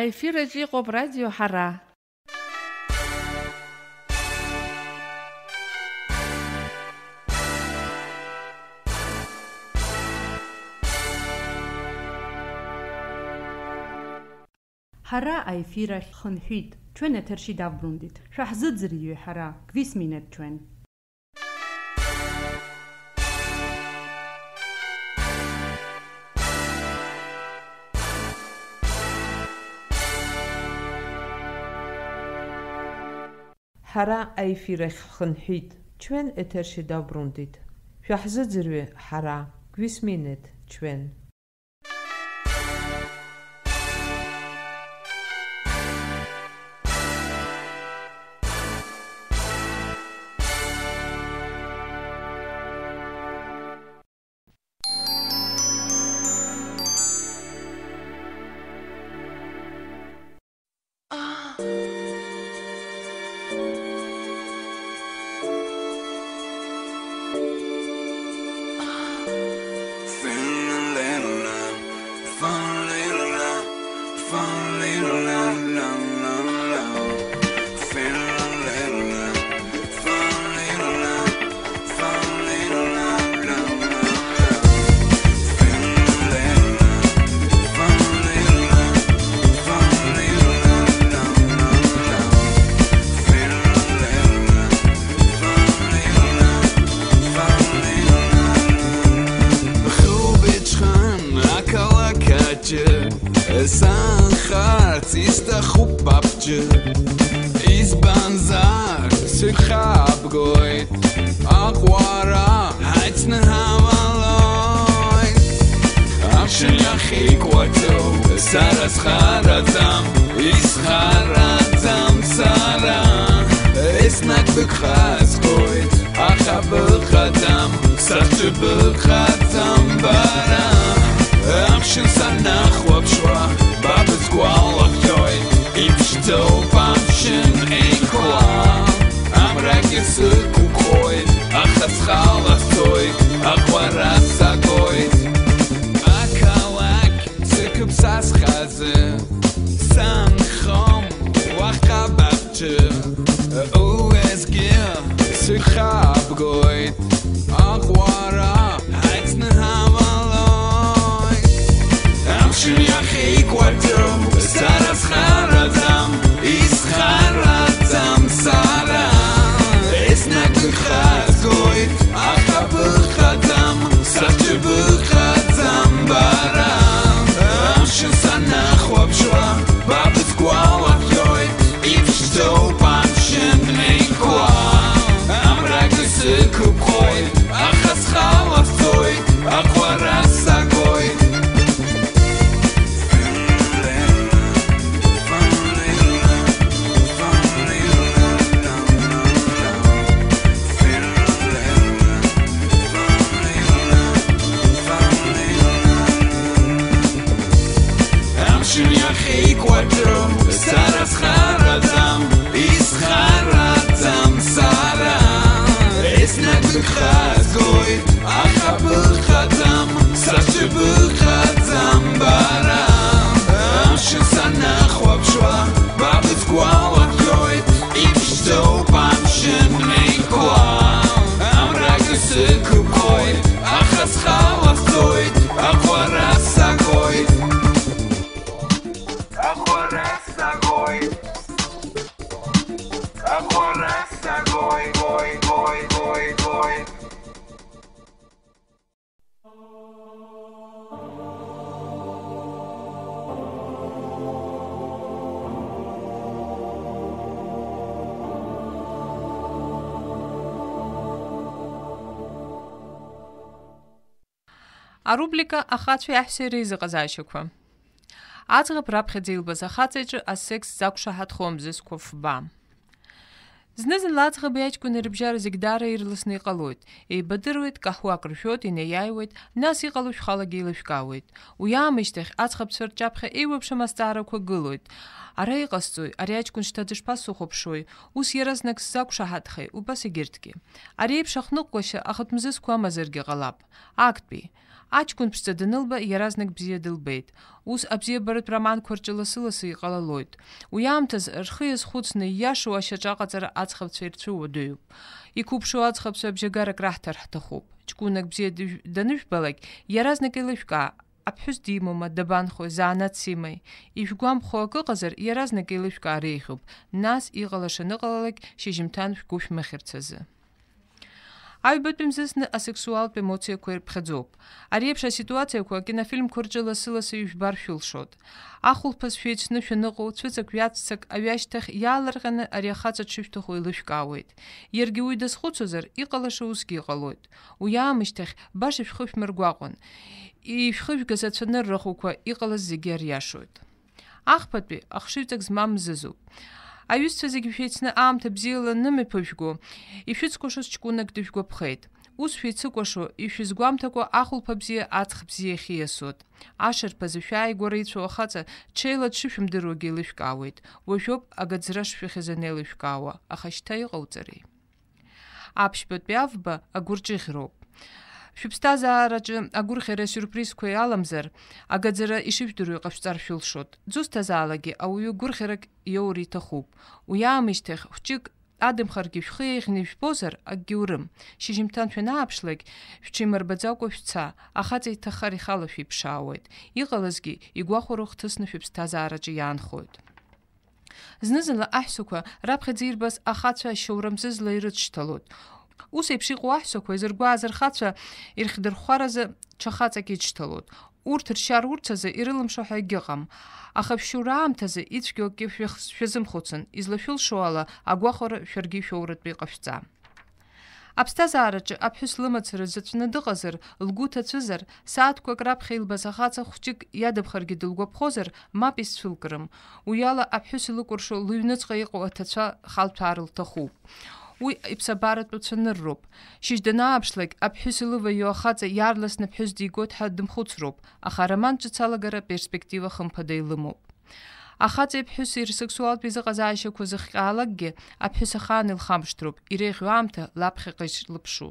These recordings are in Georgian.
აიფირეჯი ყობ რადიო ჰარა. ჰარა აიფირა ხნჰით ჩვენ ეთერში დავბრუნდით. შაჰზძრიე ჰარა გვისმინეთ ჩვენ ҳара аефир ахь хынҳәит. Чвен этерши давбрундит. Шәаҳзыӡырҩы ҳара. Гвисминет, Чвен. Schara, Zam Sara, es nag bekhas koit, ach hab khatam, sach tu bekhatam bara, am shin sana khwab shwa, bab squal of joy, im shtol pam shin ein khwa, am rakis koit, ach hab khala koit, არублика ахацәа иаҳсира изыҟазаашьақәа аӡӷаб раԥхьаӡа илбаз ахаҵаҿы асекс зақәшаҳаҭхом зызқәа фба Зны-зынла аӡӷаби аҷкәыни рыбжьара зегь дара ирласны иҟалоит. Еибадыруеит, каҳуак ршәот, инеиааиуеит, нас иҟало шәхалагьы еилышәкаауеит. Уи аамышьҭахь аӡӷабцәа рҿаԥхьа еиуеиԥшым азҵаарақәа гылоит. Ара иҟасҵои, ари аҷкәын шьҭа дышԥасыхәаԥшуеи, ус иаразнак сзақәшаҳаҭхеи, убас егьырҭгьы. Ари еиԥш ахныҟәгәашьа ахатәмзызқәа амазаргьы ҟалап. Актәи. Аҷкәын ԥшӡа данылба иаразнак бзиа дылбеит. Ус абзиабаратә романқәа рҿы-ласы-ласы иҟалалоит. Уи аамҭаз рхы иазхәыцны ииашоу ашьаҿаҟаҵара аӡӷабцәа ирцәыуадаҩуп. Иқәыԥшуа аӡӷабцәа абжьагарак раҳҭар ҳҭахуп. ҷкәынак бзиа даныжәбалак, иаразнак еилышәкаа, аԥҳәыс димома, дабанхои, заанаҭс имеи. Ишәгәамԥхо акы ыҟазар, иаразнак еилышәкаа реиӷьуп. Нас иҟалаша аныҟалалак, шьыжьымҭан шәгәы шәмыхьырц азы. ქვერ ფხძობ. არიებშა სიტუაცია ქვა კინოფილმ ქორჯელა სილასი იშ ბარშულშოდ. ახულფას შვეცნე შენიღო ცვეცაკ ვიაცცაკ ავიაშტეხ იალერღენ არია ხაცა ჩიფტო ხოილიშ კავეთ. იერგი უიდას ხუცოზერ იყალაშო უსკი იყალოთ. უიამიშტეხ ბაში ხუშ მერგვაყონ. ი ხუშ გასაცნერ რახუქვა იყალას ზიგერიაშოთ. ახფატი ახშივცაკ ზმამზეზუ. აიუსცეზე Аҩызцәа зегьы шәеицны бзиала нымҩаԥышәго, ишәыцкәашоз ҷкәынак дышәгәаԥхеит. ус шәеицыкәашо, ишәызгәамҭакәа ахәылԥа бзиа аҵх бзиа ихиасуеит. Ашарԥазы шәааигәара ицәоу ахаҵа ҽеила дшышәымдыруагьы еилышәкаауеит. Уажәоуп агаӡра шшәыхьазаны еилышәкаауа, аха шьҭа иҟауҵари? Аԥшьбатәи авба агәырҿиӷьроуп. შუბსტაზარაჭ აგურ ხერე სიურპრიზ ქვე ალამზერ აგაძერა იშიფდური ყავს წარშულშოთ ძუსტაზალაგი აუიუ გურ ხერე იორი თხუბ უიამიშთეხ ხჭიკ ადემ ხარგი ხიხნი შბოზერ აგიურმ შიჟიმთან ჩვენა აფშლეგ შჩიმერ ბაძაკოშცა ახაწი თხარი ხალოფი ფშაუეთ იყალსგი იგვახორო ხთსნი შუბსტაზარაჭ იანხოთ ზნზლა აჰსუკა რაფხეძირბას ახაცვა ус еиԥш иҟоу аҳәсақәа изыргәы азырхацәа ирхьдырхәаразы чахаҵак ичҭалоит. Урҭ ршьа рурцазы ирылымшо ҳәа егьыҟам аха шәшьура аамҭазы ицәгьоу акгьы шәазымхәыцын излашәылшо ала агәахәара шәаргьы шәоуртәы иҟашәҵа аԥсҭазаараҿы аԥҳәыс лымацара заҵәны дыҟазар лгәы ҭацәызар сааҭқәак раԥхьа илбаз ахаҵа хәҷык иадыԥхаргьы дылгәаԥхозар мап исцәылкрым. Уи ала аԥҳәыс илыкәыршо лыҩныҵҟа иҟоу аҭацәа халҭәаар лҭахуп уи иԥсабаратә цәанырроуп. Шьыжь данааԥшлак аԥҳәыс илываио ахаҵа иаарласны ԥҳәыс дигоит ҳәа дымхәыцроуп, аха ароман ҿыц алагара перспектива хымԥада илымоуп. ахаҵа иԥҳәыс ирсексуалтә изыҟазаашьақәа зыхҟьаалакгьы аԥҳәыс ахаан илхамшҭроуп, иреиӷьу аамҭа лаԥхьаҟа ишлыԥшу.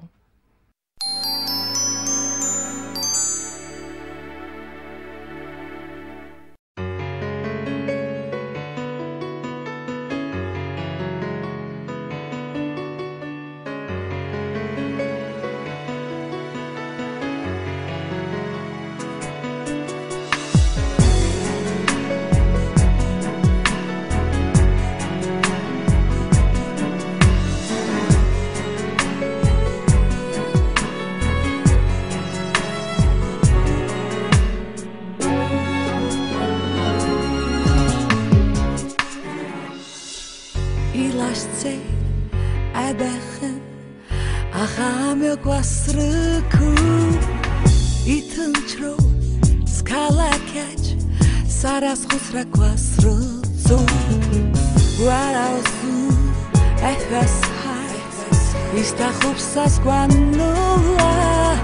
Ista khupsas gwanula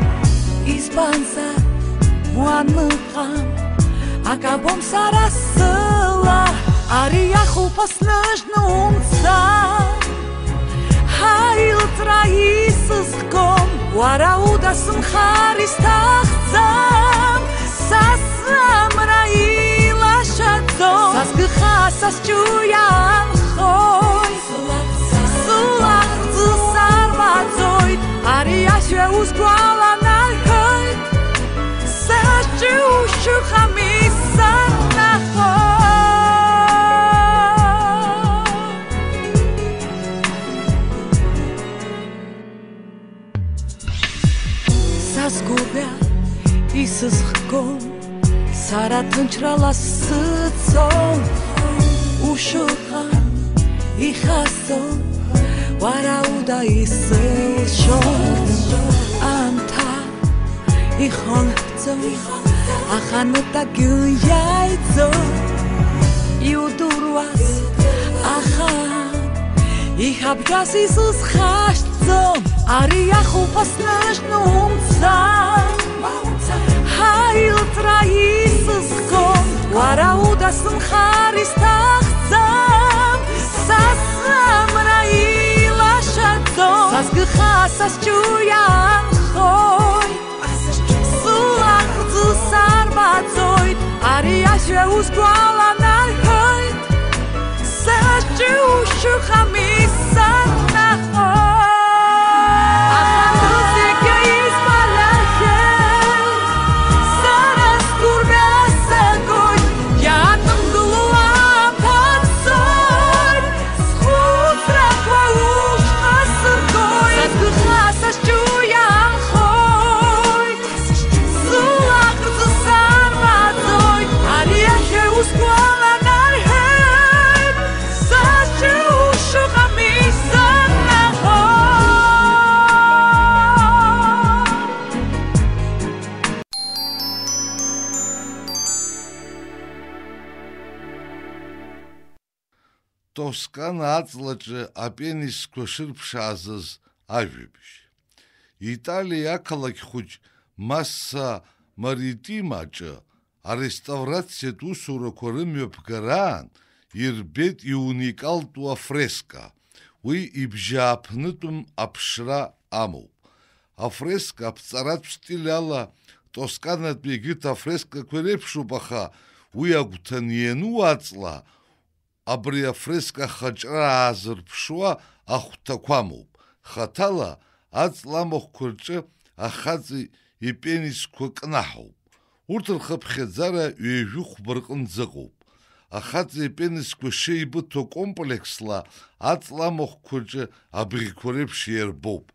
ispansa muanqam akabom sarasla aria khupas najnumsa hail traisas kom ვარაუდას მხარის თახცამ სასამრაილა შაცო სასგხასას ჭუიან სარათნჩრალა სცო უშოხა იხასო ვარაუდა ისშო ანთა იხონ ცო ახანოტა გიაიცო იუდურვას ახა იჰაბჯას ისს ხაშცო არია ხუფას ნაშნუმცა გაილტრა ის სხომ ვარაუდას მხარის თახძამ სასამრა ილაშადო სასგხასას ჭუიან ხოი. სულახ ზარბაცოი არიაშე უსკვალანარ ხოი საჭუშუ ხამისარ Тоскана аҵлаҿы апенисқәа шырԥшаазыз ажәабжь. Италиа ақалақь хәыҷ Масса Маритимаҿы ареставрациатә усурақәа рымҩаԥгараан ирбеит иуникалтәу афреска. Уи ибжьааԥнытәым аԥшра амоуп. Афреска аԥҵаратә стиль ала Тосканатәи егьырҭ афрескақәа реиԥшуп, аха уи агәҭан иану аҵла абри афреска хаҿра аазырԥшуа ахәҭақәа амоуп. Хаҭала аҵламахәқәа рҿы ахаҵа ипенисқәа кнаҳауп. Урҭ рхыԥхьаӡара ҩажәы хәбарҟынӡа ыҟоуп. Ахаҵа ипенисқәа шеибыҭо комплексла аҵламахәқәа рҿы абӷьқәа реиԥш иарбоуп.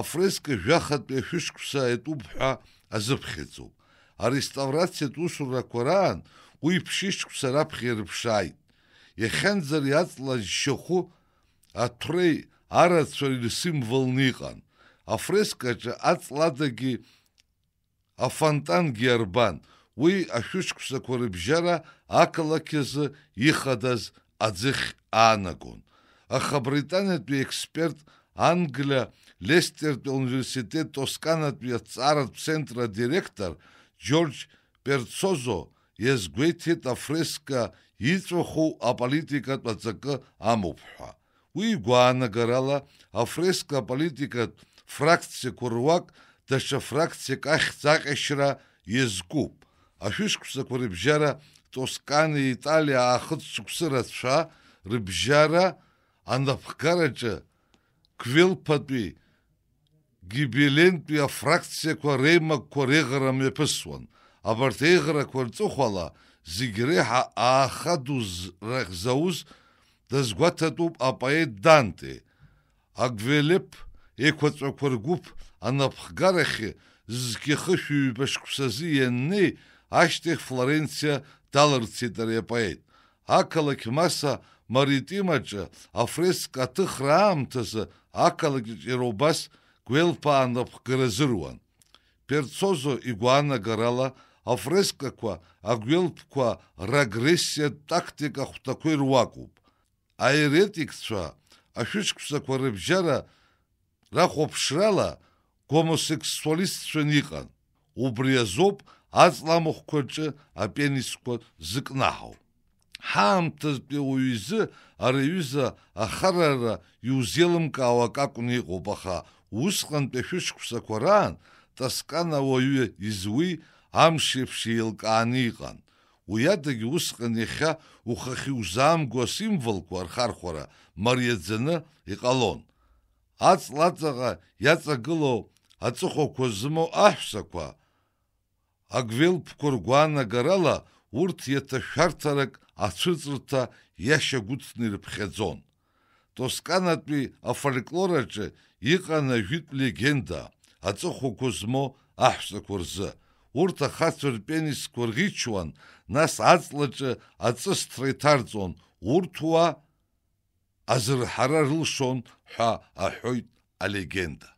Афреска жәахатәи ашәышықәса аетуп ҳәа азыԥхьаӡоуп. Ареставрациатә усурақәа раан уи ԥшьышықәса раԥхьа ирыԥшааит. Иахьанӡара аҵла жьшьахәы аҭәреи арацәареи рсимволны иҟан. Афрескаҿы аҵладагьы афонтангьы арбан. Уи ашәышықәсақәа рыбжьара ақалақь азы ихадаз аӡыхь аанагон. Аха британиатәи експерт Англиа Лестертәи университет Тосканатәи аҭҵааратә центр адиректор Џьорџ Перцозо иазгәеиҭеит афреска иҵәаху аполитикатә аҵакы амоуп ҳәа. Уи гәаанагарала афреска аполитикатә фракциақәа руак даҽа фракциак ахьӡ аҟьашьра иазкуп. Ашәышықәсақәа рыбжьара Тоскани Италиа аахыҵ-шықәсы рацәа рыбжьара анапхгараҿы квилпатәи гибелентәи афракциақәа реимакқәа реиӷара мҩаԥысуан. Абарҭ еиӷарақәа рҵыхәала зегь реиҳа аахадуз рахьзауз дазгәаҭатәуп апоет Данте. Агвелеп еиқәаҵәақәа ргәыԥ анапхгарахьы зқьы шәҩба шықәсазы ианнеи ашьҭахь Флоренциа далырцеит ари апоет. Ақалақь Маса Маритимаҿы афреска аҭыхра аамҭазы ақалақьаҿ иара убас гәелԥаа анапхгара зыруан. Перцозо игәаанагарала афрескақәа агәелԥқәа рагрессиатә тактика хәҭақәа ируакуп. Аеретикцәа ашәышықәсақәа рыбжьара рахәаԥшрала гомосексуалистцәан иҟан. Убри азоуп аҵламахәқәа рҿы апенисқәа зыкнаҳау. ҳаамҭазтәи ауаҩ изы ари аҩыза ахарара иузеилымкаауа акакәны иҟоуп, аха усҟантәи ашәышықәсақәа раан Тоскана ауаҩы изуи амш еиԥш еилкааны иҟан. Уи адагьы усҟан иахьа ухахь иузаамго асимволқәа рхархәара мариаӡаны иҟалон. Аҵла аҵаҟа иаҵагылоу аҵыхәақәа змоу аҳәсақәа агвелԥқәа ргәаанагарала урҭ иаҭашәарҭарак ацәыҵрҭа иашьагәыҭны ирыԥхьаӡон. Тосканатәи афольклораҿы иҟан ажәытә легенда аҵыхәақәа змоу аҳәсақәа рзы. Урҭ ахацәа рпенисқәа рӷьычуан, нас аҵлаҿы аҵысҭра иҭарҵон, урҭ уа азырҳара рылшон ҳәа аҳәоит алегенда.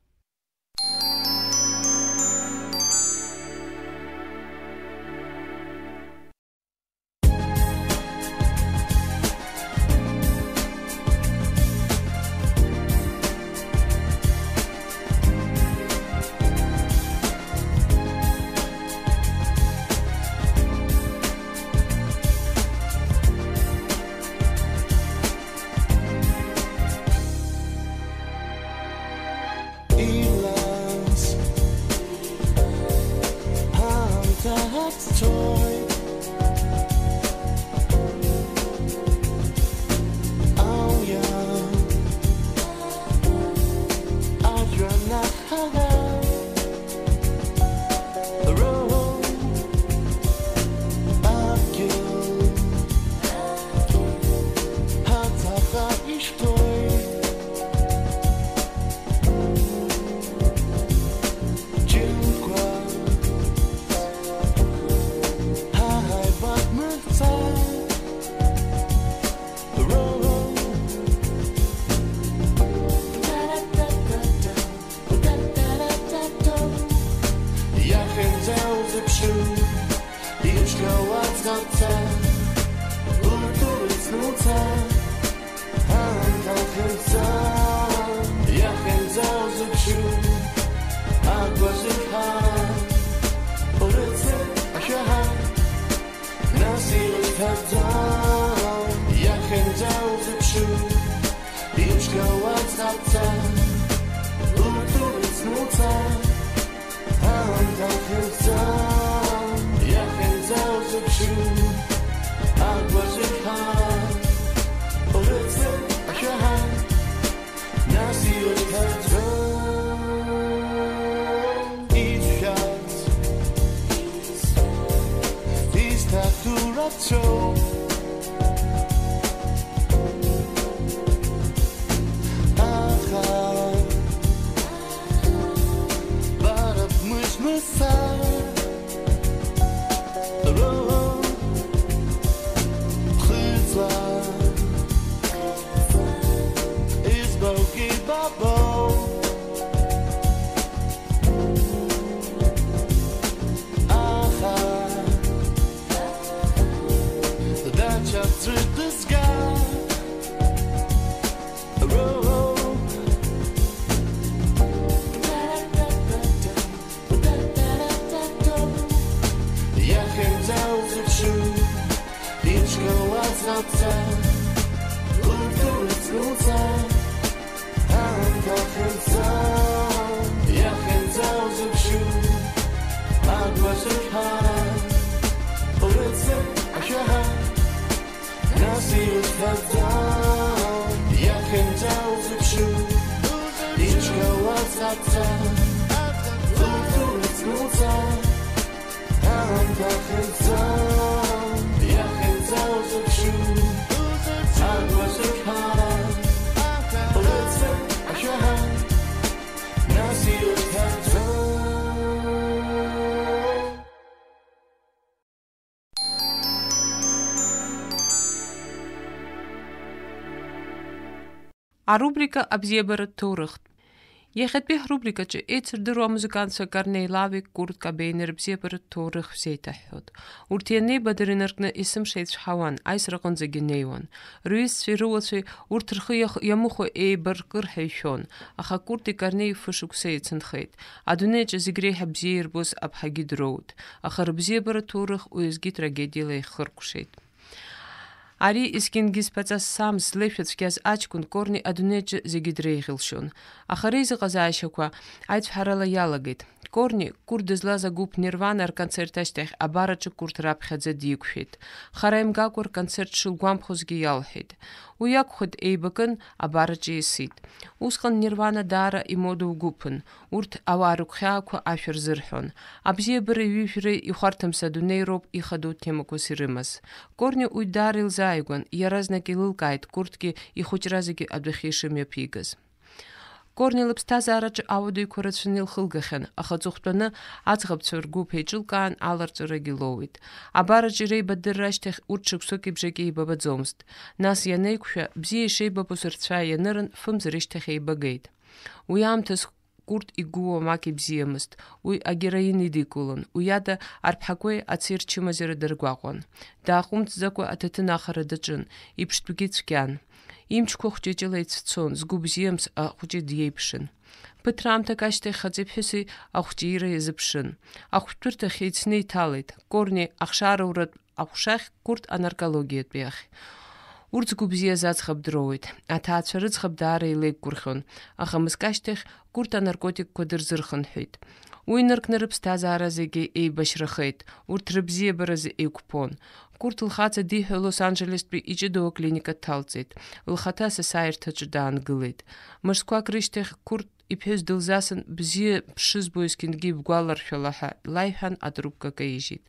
А рубрика «Абзиебара Турахт». Ехетби рубрикачы эцердэру музыкантса Карней Лави Курт Кабейнер бзиебара Турах всейтахют. Уртиеней бадаринаркна исым шейц хаван, айс раконза генейван. Руис свируэлсви уртырхы ямухо эй баркыр хайшон, аха Курти Карней фышуксей цэнхейт. Адунеч зигрей хабзиербус абхагидроут. Аха рбзиебара Турах уезги трагедиялай хыркушейт. Ари искингис пацас сам слефецкиаз ачкун корни адунеч зиги дреихилшун. Ахаризи казаашаква айц харала კორნი კურდეზლა ზაგუპ ნირვანარ კონცერტაშტეხ აბარაჭი კურტრაფხაძე დიიქვით ხარაიმ გაკურ კონცერტ შულგვამხოზგი ялхит уякхуд ეიბაკын абараჭი ისит უსხან ნირვანა დარა იმოდუ გუფын урт аварукхяку ашвер абзе абзиебри вифри ихартымса дунейроп ихаду темаку сирымас корни уйдарил заигон яразнак илылкайт куртки ихучразиги адвахишим япигаз Корнилыпс тазарач аудикурацнил хылгахен, ахацухтана аӡӷабцәа ргәыԥ еиҿылкаан аларҵарагьы лоуит. Абараҿ иреибадырра ашьҭахь урҭ шықәсыки бжаки еибабаӡомызт. Нас ианеиқәшәа, бзиа ишеибабоз рцәа ианырын, фымзар ишьҭахь еибагеит. Уи аамҭаз урҭ игәуа амак ибзиамызт. Уи агероин идикылон. Уи ада арԥҳақәеи аци рчымазара дыргәаҟуан. Дааҟәымҵӡакәа аҭаҭын ахара даҿын. Иԥштәгьы цәгьан. იმჩქო ხჭიჭილეც ცონ ზგუბზიემს ახუჭი დიეიფშენ პეტრამთა კაშტე ხაწიფესი ახუჭირე ეზებშენ ახუჭტვირთა ხიცნი თალეთ კორნი ახშარურად ახშახ კურტ ანარკოლოგიეთ ბიახ ურც გუბზია ზაცხებ დროით ათააცვერცხებ დარეილე გურხონ ახამს კაშტე კურტ ანარკოტიკ კოდერ Уи ныркнарыԥс ҭазаара зегьы еибашьрахеит, урҭ рыбзиабаразы еиқәԥон. Курт лхаҵа диҳәо Лос-Анджелестәи иҷыдоу аклиника дҭалҵеит. Лхаҭа асасааирҭаҿы даангылеит. Мышқәак рышьҭахь Курт иԥҳәыс дылзасын бзиа бшызбоизгьынгьы бгәаларшәала ҳәа лаиҳәан атрубка каижьит.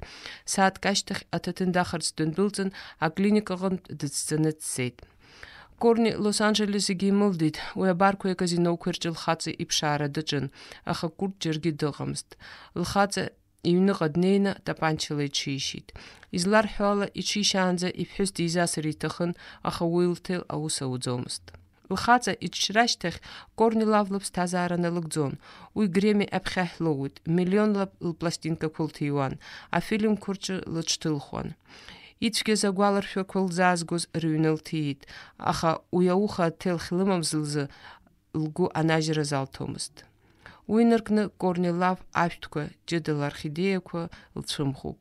Сааҭк ашьҭахь аҭаҭын дахарц дындәылҵын, аклиника аҟынтә дыцҵаны дцеит. Корни Лос-Анджелеси гимылдит, уя барку казино кверчил хаци ипшара даҿын, аха Курт џьаргьы дыҟамызт. Лхаҵа иҩныҟа днеины тапанчала иҽишьит. Изларҳәо ала иҽишьаанӡа иԥҳәыс дизасыр иҭахын, аха уи лҭел аус ауӡомызт. лхаҵа иҽшьрашьҭахь Корни лавла ԥсҭазаара. Уи греми рҿы. Ицәгьаз агәаларшәақәа лзаазгоз рыҩны лҭиит, аха уи ауха аҭелхь лымамз лзы лгәы анажьра залҭомызт. Уи ныркны Корнилав ашәҭқәа, ҷыдала архидеиақәа лцәымӷуп.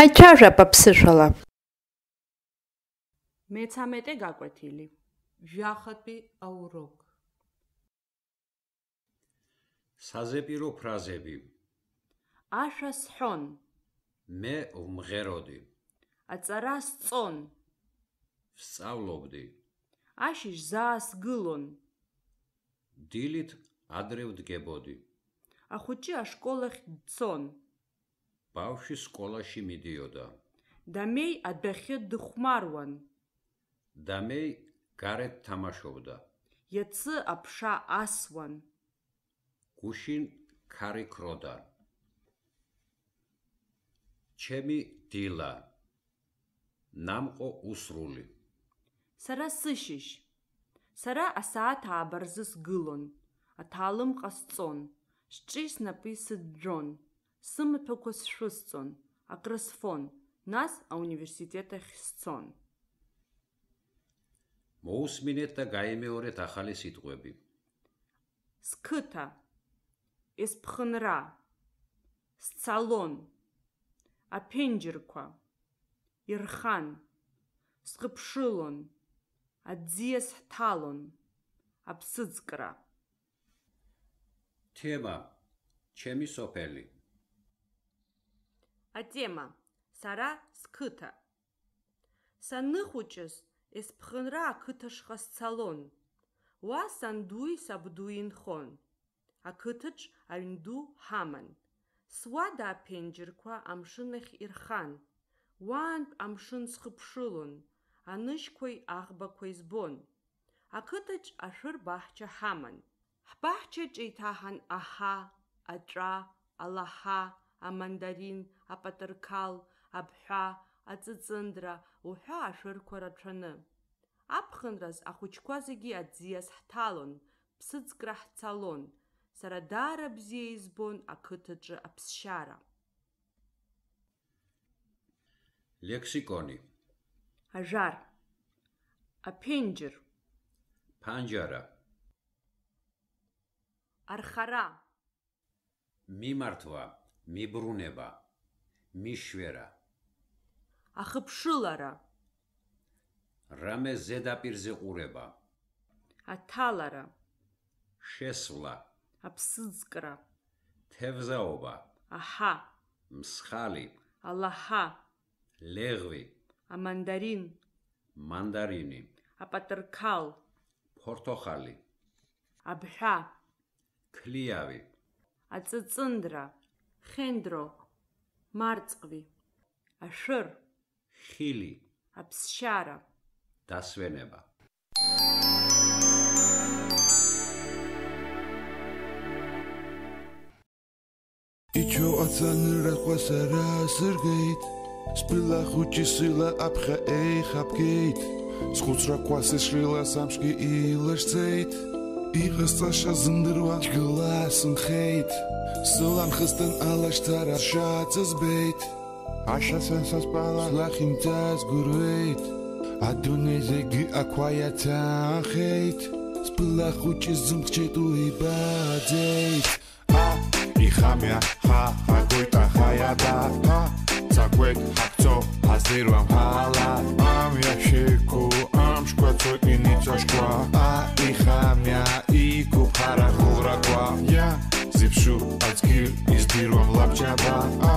ხაიჩაჟა პაფსიშალა მე-13 გაკვეთილი. ჟახატი აუროკ. საზეპირო ფრაზები? აშას ჰონ, მე ვმღეროდი. აწარას წონ, ვსწავლობდი. აშიშ ზას გილონ, დილით ადრე ვდგებოდი ახუჭი აშკოლეხ წონ, ბავში სკოლაში მიდიოდა. დამეი ადბეხე დხმარვან. დამეი გარეთ თამაშობდა. ეცი აფშა ასვან. გუშინ ქარი ქროდა. ჩემი დილა. намყო უსრული. сара сышьыжь сара асааҭ аабарзы сгылон аҭаалым ҟасҵон сҿи снапи сыӡәӡәон сымаҭәақәа сшәысҵон, акры сфон, нас აუნივერსიტეტ ахь სცონ. მოусმინეთ და გაიმეორეთ ახალი სიტყვები. სკთა ეს ფხნრა სცალონ აფენჯერქვა ირხან სხფშილონ აძიეს ჰთალონ აბსიძკრა თემა ჩემი სოფელი атема сара сқыта саныхәыҷыз есԥхынра ақыҭашҟа сцалон уа сандуи сабдуи инхон ақыҭаҿ аҩн ду ҳаман. Суада аԥенџьырқәа амшын ахь ирхан. Уаантә амшын схыԥшылон анышьқәеи аӷбақәеи збон. Ақыҭаҿ ашәыр баҳча ҳаман. Ҳбаҳчаҿ еиҭаҳан аҳа аҵәа алаҳа амандарин ალაჰა ამანდარინ აპატრკალ აბჰა აწწնդრა უჰა აშურქვა რაჩანა აფხნრას ახუჩქვა ზიგი აძიას ჰთალონ ფსძკრა ჰცალონ სარადარა ბზიეზბონ აქთჭ აფსშარა. ლექსიკონი: აჟარ აფენჯრ ფანჯარა, არხარა. მიმართვა, მიბრუნება, მიშვერა, ახფშილარა რამე ზედაპირზე ყურება, ათალარა შესვლა, აფსძკრა თევზაობა, აჰა მსხალი, ალაჰა. ლეღვი, ამანდარინ მანდარინი, აპატრკალ ფორთოხალი, აბჰა ქლიავი, აწწնդრა ხენდრო მარწყვი აშურ ხილი, აფსშარა. დასვენება. იჩო აცანრა ყვასარა სერგეით სპილა ხუჭი სილა აფხა ეხაფგეით სხუცრა ყვასე შრილა Иғыстан шазындырва Чгыласын хейт Сылан хыстын алаштара Шатсыз бейт Ашасын саспала Слахим таз гурвейт Адунезеги акваятан хейт Спыла хучи зымк чету и бадзейт А, и хамя, ха, агойта хаята А, цаквек, хакцо, азырвам хала Ам яшеку, а ამ შკვაცო ინიცაშკვა ა იხამია იკუ ხარა ხურაკვა я ზიფშუ აცკი ისდირვამ ლაბჭაბა ა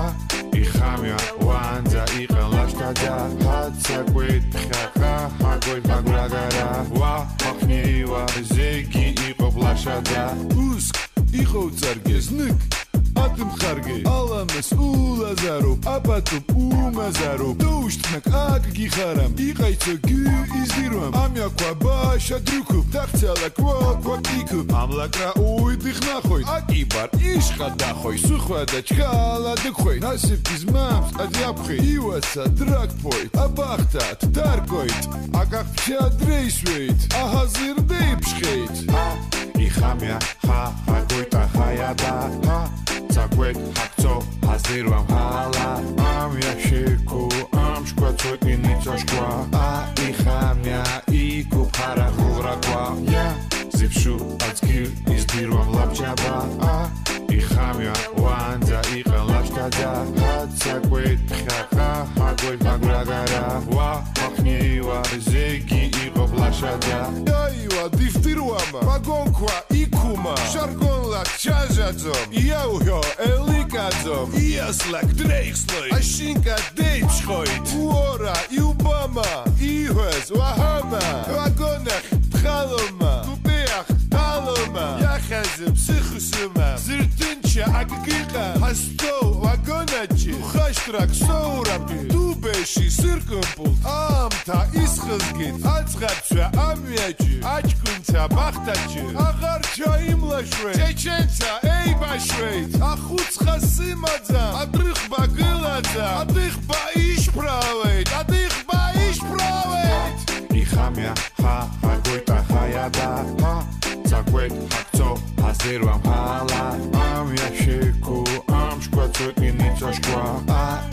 იხამია ვანძა იყან ლაშტადა ჰაცაკვეთ ხახა ჰაგოიტ აგრაგარა ვა ხახნივა ზეგი იყო ბლაშადა უსკ იყო წარგეს ნიკ ატმ ხარგე ალამეს ულაზარო აპატუ უმაზარო დუშტნაკ აკ გიხარამ იყაიცო გი იზდირვამ ამიაკვა ბაშა დრუკუ დახცალა კვო კვო კიკუ ამლაკრა უიდიხნახოი აკიბარ იშყა დახოი. სუხვა და ჩკალა დქოი. ნასიფის მამს ადიაფხი ივასა დრაკფოი აბახტათ დარკოით აკახფშა დრეისვeit აჰაზირდე ფშხeit იხამია ხა აგოიტა ხაიადა ხა საკვეთ ჰაქცო აზირვამ ჰალა. ამია შეკო ამ შკვაცო ინიცაშკვა ა იხამია იკუ ფარა ხურაკვა я ზიფშუ აცკი ისდირვამ ლაბჭაბა. ა იხამია ვანძა იყან ლაშკადა საკვეთ ხახა ჰაგვეთ მაგრაგარა ვა ხახნივა ზეგი იყო ბლაშადა დაივა დიფტირვამა მაგონქვა იქუმა შარგონლაკ ჩაჟაძომ იაუჰო ელიკაძომ იასლაკ დრეიხსლოი აშინკა დეიჩხოით უორა იუბამა იჰეს ვაჰამა ვაგონახ თხალომა კუპეახ თალომა იახაზე ფსიხუსუმა ზირტინჩა აგგიყა ჰასტო ვაგონაჩი ხაშტრაკ სოურაპი დუბეში სირკუმპულ ამთა ისხызგით აცხარცვა ამიაჭი აჭკუნცა ბახტაჭი აღარ ჩაიმლაშვე. ჩეჩენცა ეიბაშვეით ახუცხა სიმაძა. ადრიხბა გილაძა ადიხბა იშფრავეთ ადიხბა იშფრავეთ. იხამია ხა აგოიტა ხაიადა ხა საკვეთ ჰაქცო აზირვამ ჰალა ამია შეკო ამ შკვაცო ინიცაშკვა ა იხამია იკუ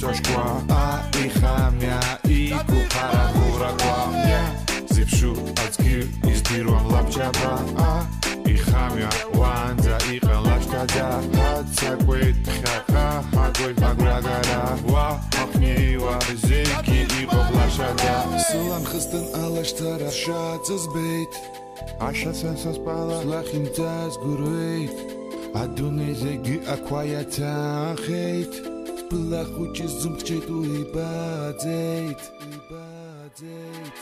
წოშკვა აიხამია იკუფარა გურაგვა ზიფშუ აძგი ისდირვამ ლაბჯაბა აიხამია ვანძა იყან ლაშტადა ჰაცაკვეთხახა ჰაგვი ბაგრაგარა ვა ახნივა ზიკი იყო ბლაშადა სულამ ხსტენ ალაშტარა შაცის ბეით. აშასანსას პალა ლახიმ ძას გურვეით ადუნეზე გიაკვაიათა ხეით. ბლა ხუჩი ზუმჩეტუ იბაძეით იბაძეით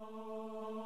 Oh.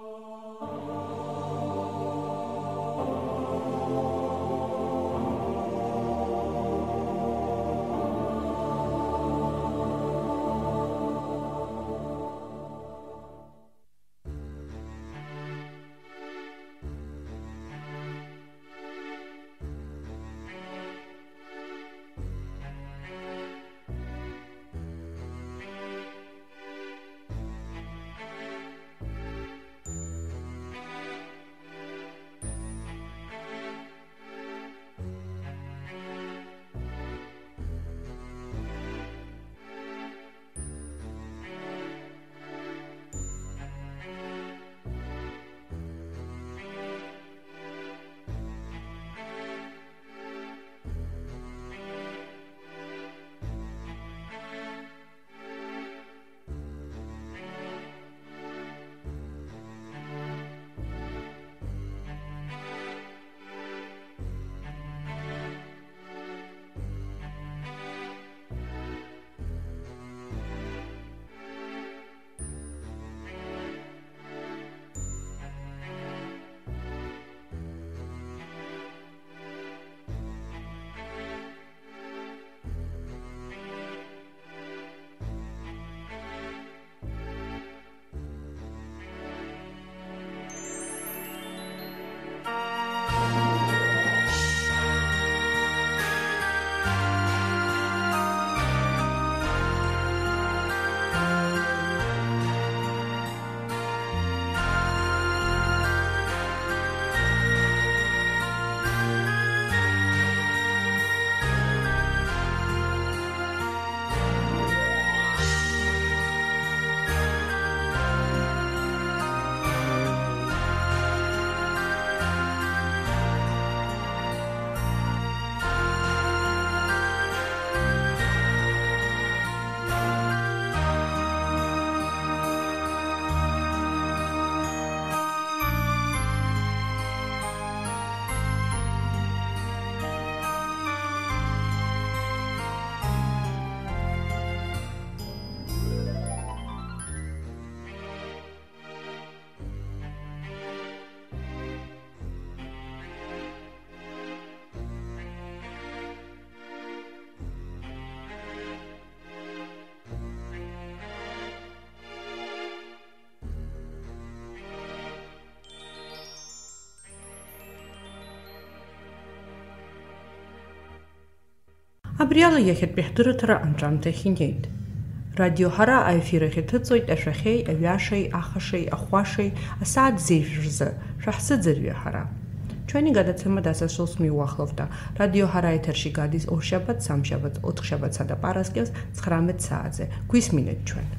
иахьатәи ҳдырыҭара анҵәамҭахь инеит. Радиоҳара аефир ахь иҭыҵуеит ашәахьеи, аҩашеи, ахашеи, ахәашеи, асааҭ зеиԥш рзы шәаҳзыӡырҩы ҳара. ჩვენი გადაცემა დასასრულს მიუახლოვდა. რადიო ჰარა ეთერში გადის ორშაბათს, სამშაბათს, ოთხშაბათსა და პარასკევს 19 საათზე. გვისმინეთ ჩვენ.